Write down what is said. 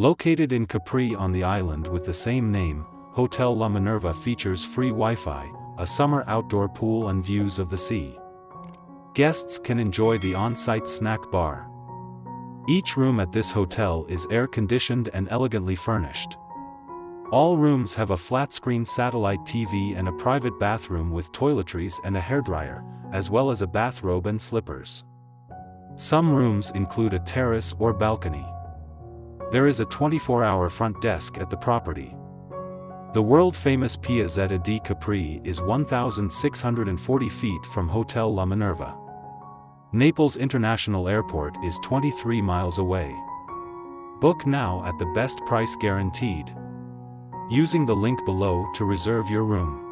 Located in Capri on the island with the same name, Hotel La Minerva features free Wi-Fi, a summer outdoor pool and views of the sea. Guests can enjoy the on-site snack bar. Each room at this hotel is air-conditioned and elegantly furnished. All rooms have a flat-screen satellite TV and a private bathroom with toiletries and a hairdryer, as well as a bathrobe and slippers. Some rooms include a terrace or balcony. There is a 24-hour front desk at the property. The world-famous Piazzetta di Capri is 1,640 feet from Hotel La Minerva. Naples International Airport is 23 miles away. Book now at the best price guaranteed. Using the link below to reserve your room.